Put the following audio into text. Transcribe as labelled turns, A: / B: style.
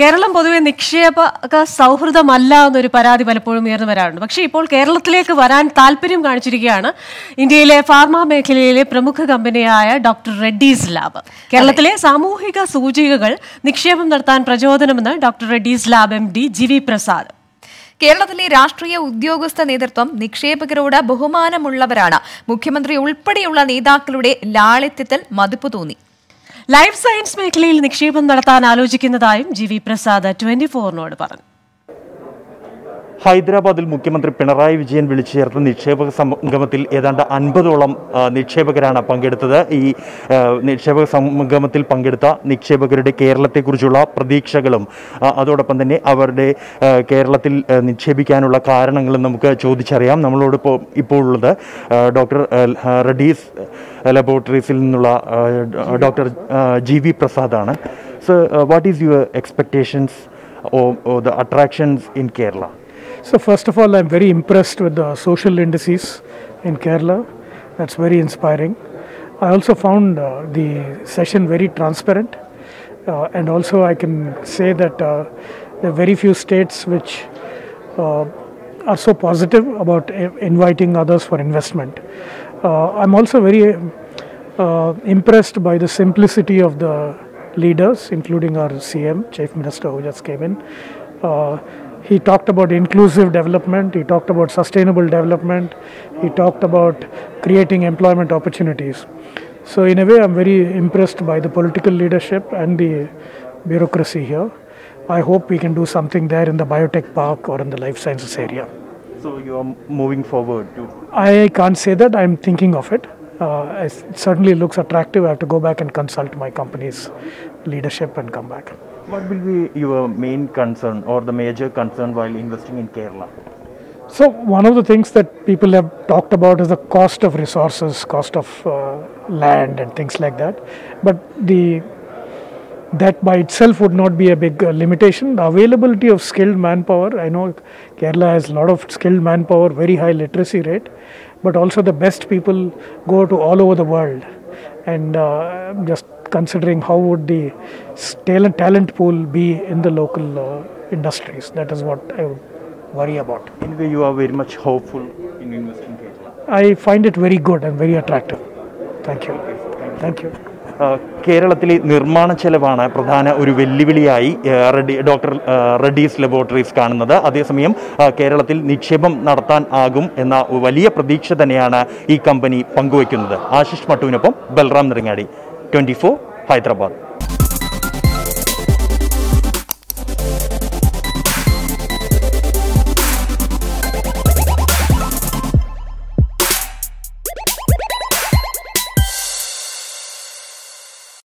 A: കേരളം പൊതുവെ നിക്ഷേപക സൗഹൃദമല്ല എന്നൊരു പരാതി പലപ്പോഴും ഉയർന്നു വരാറുണ്ട്. പക്ഷേ ഇപ്പോൾ കേരളത്തിലേക്ക് വരാൻ താല്പര്യം കാണിച്ചിരിക്കുകയാണ് ഇന്ത്യയിലെ ഫാർമ മേഖലയിലെ പ്രമുഖ കമ്പനിയായ ഡോക്ടർ റെഡ്ഡീസ് ലാബ്. കേരളത്തിലെ സാമൂഹിക സൂചികകൾ നിക്ഷേപം നടത്താൻ പ്രചോദനമെന്ന് doctor Reddy's lab M D G V Prasad.
B: കേരളത്തിലെ രാഷ്ട്രീയ ഉദ്യോഗസ്ഥ നേതൃത്വം നിക്ഷേപകരോട് ബഹുമാനമുള്ളവരാണ്. മുഖ്യമന്ത്രി ഉൾപ്പെടെയുള്ള നേതാക്കളുടെ ലാളിത്യത്തിൽ മതിപ്പ് തോന്നി.
A: ലൈഫ് സയൻസ് മേഖലയിൽ നിക്ഷേപം നടത്താൻ ആലോചിക്കുന്നതായും ജി വി പ്രസാദ് ട്വന്റി ഫോറിനോട് പറഞ്ഞു.
C: ഹൈദരാബാദിൽ മുഖ്യമന്ത്രി പിണറായി വിജയൻ വിളിച്ചു ചേർത്ത നിക്ഷേപക സംഗമത്തിൽ ഏതാണ്ട് അൻപതോളം നിക്ഷേപകരാണ് പങ്കെടുത്തത്. ഈ നിക്ഷേപക സംഗമത്തിൽ പങ്കെടുത്ത നിക്ഷേപകരുടെ കേരളത്തെക്കുറിച്ചുള്ള പ്രതീക്ഷകളും അതോടൊപ്പം തന്നെ അവരുടെ കേരളത്തിൽ നിക്ഷേപിക്കാനുള്ള കാരണങ്ങളും നമുക്ക് ചോദിച്ചറിയാം. നമ്മളോട് ഇപ്പോൾ ഇപ്പോൾ ഉള്ളത് ഡോക്ടർ റെഡീസ് ലബോറട്ടറീസിൽ നിന്നുള്ള doctor G V പ്രസാദാണ്. Sir what is your expectations of the attractions in Kerala
D: So first of all, I'm very impressed with the social indices in Kerala. That's very inspiring. I also found uh, the session very transparent, uh, and also I can say that uh, there are very few states which uh, are so positive about inviting others for investment. Uh, I'm also very uh, impressed by the simplicity of the leaders, including our CM, Chief Minister, who just came in. He talked about inclusive development, he talked about sustainable development, he talked about creating employment opportunities. So, in a way, I'm very impressed by the political leadership and the bureaucracy here. I hope we can do something there in the biotech park or in the life sciences area.
C: So you are moving forward to
D: I can't say that, I'm thinking of it. Uh, it certainly looks attractive. I have to go back and consult my company's leadership and come back.
C: What will be your main concern or the major concern while investing in Kerala?
D: So, one of the things that people have talked about is the cost of resources, cost of uh, land, and things like that. But the that by itself would not be a big uh, limitation. The availability of skilled manpower, I know Kerala has a lot of skilled manpower, very high literacy rate, but also the best people go to all over the world. And uh, just considering how would the talent, talent pool be in the local uh, industries, that is what I would worry about.
C: Anyway, you are very much hopeful in investing Kerala.
D: I find it very good and very attractive. Thank you. Thank you.
C: Kerala കേരളത്തിലെ നിർമ്മാണ ചെലവാണ് പ്രധാന ഒരു വെല്ലുവിളിയായി ready doctor Reddy's laboratories കാണുന്നത് അതേസമയം കേരളത്തിൽ നിക്ഷേപം നടത്താൻ ആകും എന്ന വലിയ പ്രതീക്ഷ തന്നെയാണ് ഈ കമ്പനി പങ്കുവയ്ക്കുന്നത് ആശിഷ് മട്ടുവിനൊപ്പം ബൽറാം നിറങ്ങാടി 24 Hyderabad.